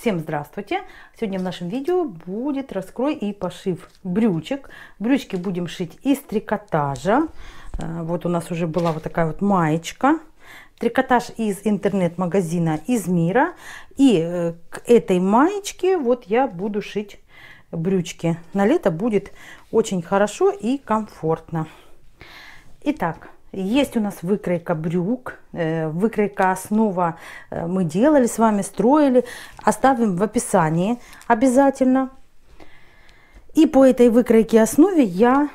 Всем здравствуйте! Сегодня в нашем видео будет раскрой и пошив брючек. Брючки будем шить из трикотажа. Э, вот у нас уже была вот такая вот маечка. Трикотаж из интернет-магазина из мира. И э, к этой маечке вот я буду шить брючки. На лето будет очень хорошо и комфортно. Итак, есть у нас выкройка брюк, э, выкройка основа э, мы делали с вами, строили. Оставим в описании обязательно. И по этой выкройке основе я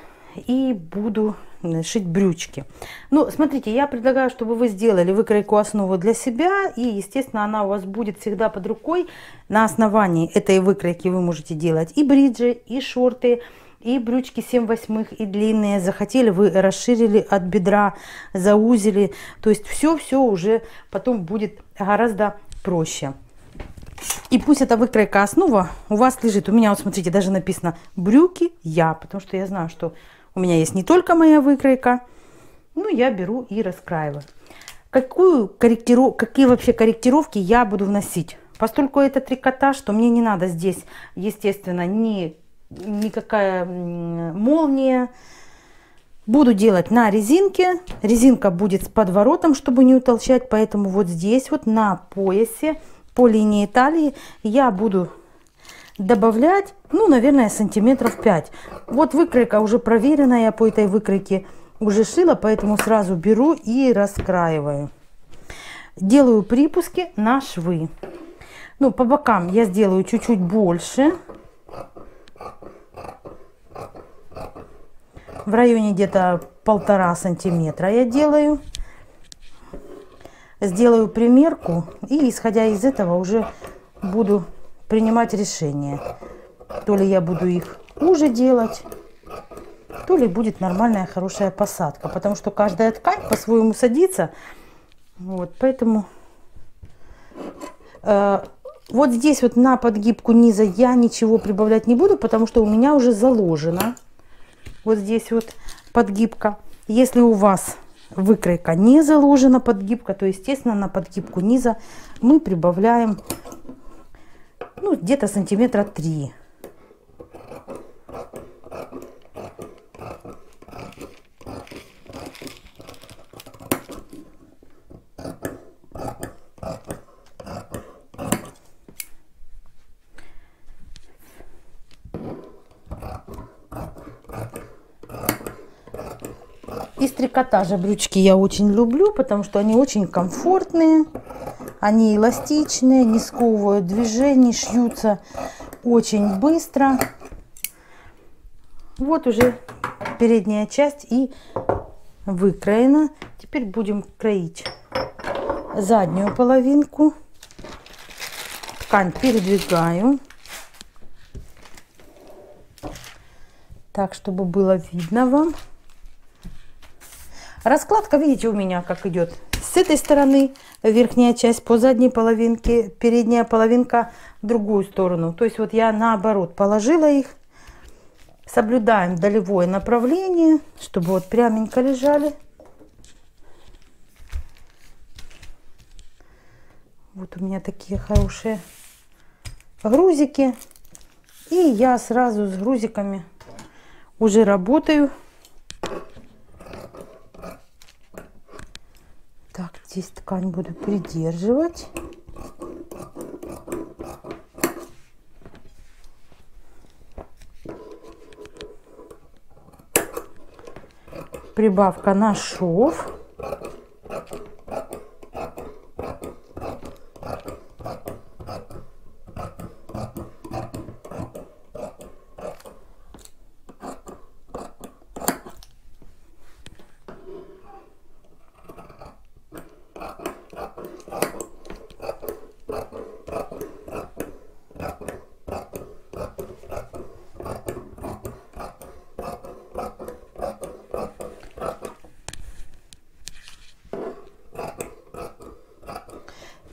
и буду шить брючки. Ну, смотрите, я предлагаю, чтобы вы сделали выкройку основу для себя. И, естественно, она у вас будет всегда под рукой. На основании этой выкройки вы можете делать и бриджи, и шорты, и брючки 7 восьмых, и длинные. Захотели, вы расширили от бедра, заузили. То есть все-все уже потом будет гораздо проще. И пусть эта выкройка основа у вас лежит. У меня, вот смотрите, даже написано брюки я, потому что я знаю, что у меня есть не только моя выкройка. Ну, я беру и раскраиваю. Какую корректиров... Какие вообще корректировки я буду вносить? Поскольку это трикотаж, что мне не надо здесь, естественно, ни никакая молния. Буду делать на резинке. Резинка будет с подворотом, чтобы не утолщать. Поэтому вот здесь вот на поясе по линии талии я буду добавлять, ну, наверное, сантиметров 5. Вот выкройка уже проверенная, я по этой выкройке уже шила, поэтому сразу беру и раскраиваю. Делаю припуски на швы. Ну, по бокам я сделаю чуть-чуть больше. В районе где-то полтора сантиметра я делаю. Сделаю примерку и исходя из этого уже буду принимать решение. То ли я буду их уже делать, то ли будет нормальная хорошая посадка. Потому что каждая ткань по-своему садится. Вот, поэтому э, вот здесь вот на подгибку низа я ничего прибавлять не буду, потому что у меня уже заложено вот здесь вот подгибка. Если у вас выкройка не заложена подгибка, то, естественно, на подгибку низа мы прибавляем ну, где-то сантиметра 3. Трикотажа брючки я очень люблю, потому что они очень комфортные, они эластичные, не сковывают движений, шьются очень быстро. Вот уже передняя часть и выкроена. Теперь будем кроить заднюю половинку. Ткань передвигаю. Так, чтобы было видно вам. Раскладка, видите, у меня как идет. С этой стороны верхняя часть по задней половинке, передняя половинка в другую сторону. То есть вот я наоборот положила их. Соблюдаем долевое направление, чтобы вот пряменько лежали. Вот у меня такие хорошие грузики. И я сразу с грузиками уже работаю. Здесь ткань буду придерживать. Прибавка на шов.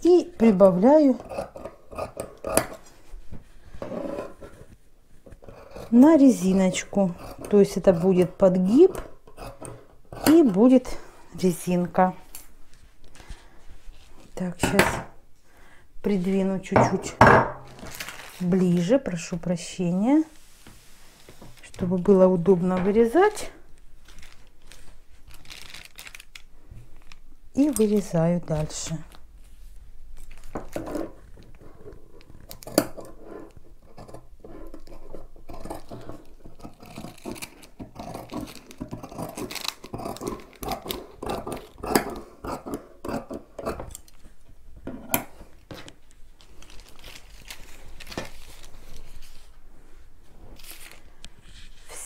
и прибавляю на резиночку. То есть это будет подгиб и будет резинка. Так, сейчас придвину чуть-чуть ближе, прошу прощения, чтобы было удобно вырезать. И вырезаю дальше.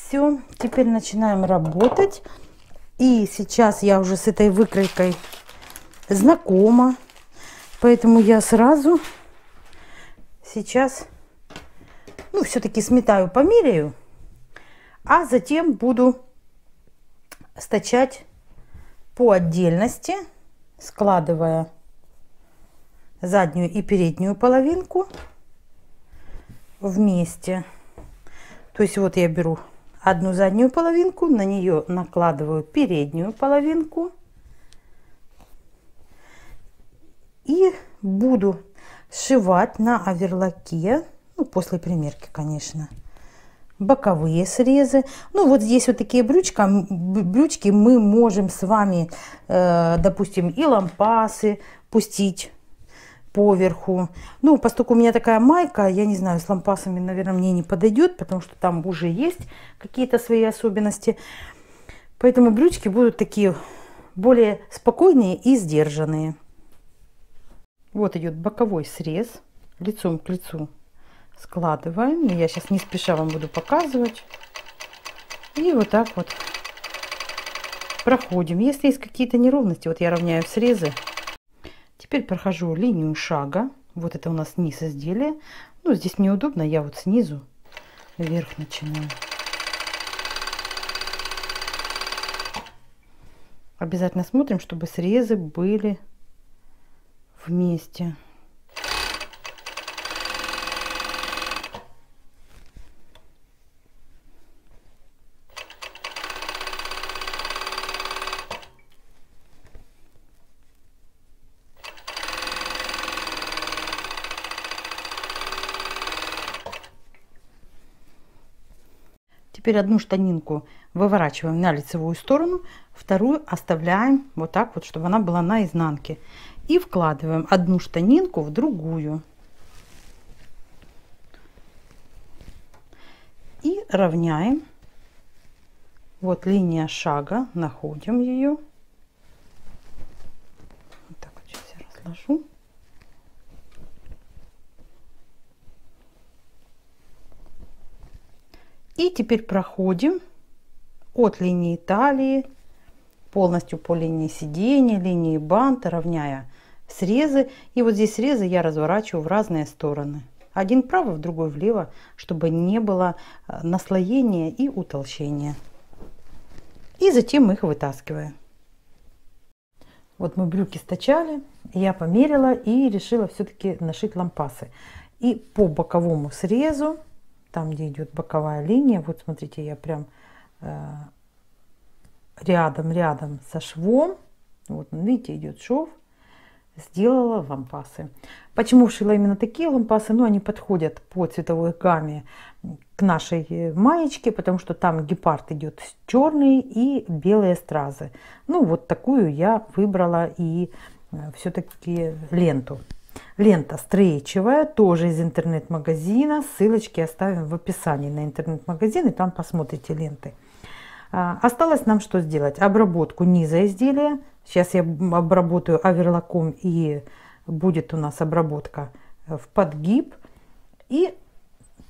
Все, теперь начинаем работать. И сейчас я уже с этой выкройкой знакома. Поэтому я сразу сейчас, ну, все-таки сметаю, померяю. А затем буду стачать по отдельности, складывая заднюю и переднюю половинку вместе. То есть вот я беру одну заднюю половинку, на нее накладываю переднюю половинку и буду сшивать на оверлоке, ну, после примерки, конечно, боковые срезы. Ну, вот здесь вот такие брючка, брючки мы можем с вами, э, допустим, и лампасы пустить поверху. Ну, поскольку у меня такая майка, я не знаю, с лампасами, наверное, мне не подойдет, потому что там уже есть какие-то свои особенности. Поэтому брючки будут такие более спокойные и сдержанные. Вот идет боковой срез, лицом к лицу складываем. Я сейчас не спеша вам буду показывать. И вот так вот проходим. Если есть какие-то неровности, вот я равняю срезы, Теперь прохожу линию шага. Вот это у нас низ изделия. Ну, здесь мне удобно, я вот снизу вверх начинаю. Обязательно смотрим, чтобы срезы были вместе. Теперь одну штанинку выворачиваем на лицевую сторону, вторую оставляем вот так вот, чтобы она была на изнанке. И вкладываем одну штанинку в другую. И равняем. Вот линия шага, находим ее. Вот так вот сейчас я разложу. И теперь проходим от линии талии полностью по линии сидения, линии банта, равняя срезы. И вот здесь срезы я разворачиваю в разные стороны. Один вправо, в другой влево, чтобы не было э, наслоения и утолщения. И затем их вытаскиваю. Вот мы брюки стачали, я померила и решила все-таки нашить лампасы. И по боковому срезу там, где идет боковая линия, вот смотрите, я прям рядом-рядом э, со швом, вот видите, идет шов, сделала лампасы. Почему шила именно такие лампасы? Ну, они подходят по цветовой гамме к нашей э, маечке, потому что там гепард идет черный и белые стразы. Ну, вот такую я выбрала и э, все-таки ленту. Лента стрейчевая, тоже из интернет-магазина. Ссылочки оставим в описании на интернет-магазин, и там посмотрите ленты. А, осталось нам что сделать? Обработку низа изделия. Сейчас я обработаю оверлоком, и будет у нас обработка в подгиб. И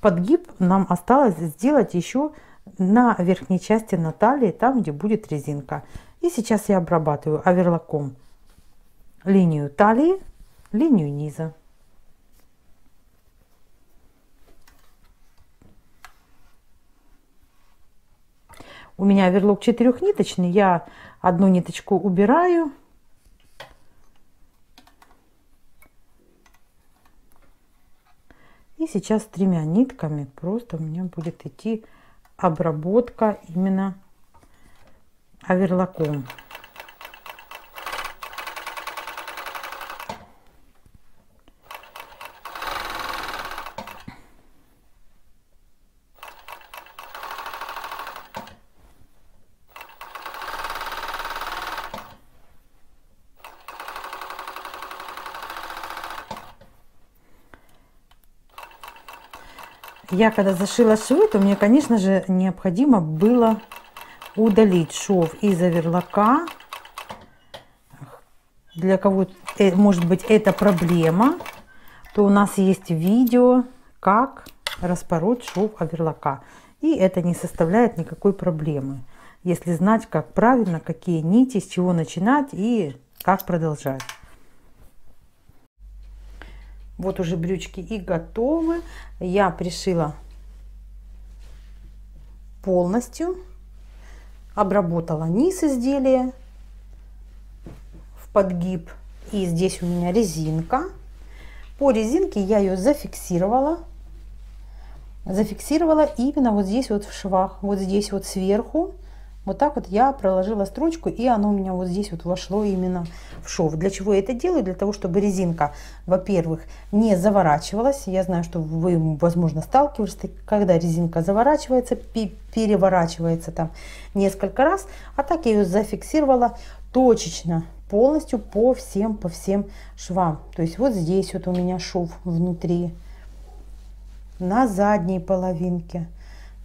подгиб нам осталось сделать еще на верхней части на талии, там, где будет резинка. И сейчас я обрабатываю оверлоком линию талии линию низа. У меня верлок четырехниточный, я одну ниточку убираю. И сейчас тремя нитками просто у меня будет идти обработка именно оверлоком. Я когда зашила швы, то мне, конечно же, необходимо было удалить шов из оверлока. Для кого, э, может быть, это проблема, то у нас есть видео, как распороть шов оверлока. И это не составляет никакой проблемы, если знать, как правильно, какие нити, с чего начинать и как продолжать. Вот уже брючки и готовы. Я пришила полностью. Обработала низ изделия в подгиб. И здесь у меня резинка. По резинке я ее зафиксировала. Зафиксировала именно вот здесь вот в швах. Вот здесь вот сверху вот так вот я проложила строчку, и оно у меня вот здесь вот вошло именно в шов. Для чего я это делаю? Для того, чтобы резинка, во-первых, не заворачивалась. Я знаю, что вы, возможно, сталкивались, когда резинка заворачивается, переворачивается там несколько раз. А так я ее зафиксировала точечно, полностью по всем, по всем швам. То есть вот здесь вот у меня шов внутри, на задней половинке.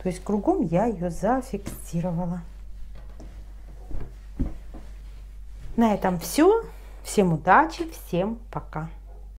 То есть кругом я ее зафиксировала. На этом все. Всем удачи, всем пока.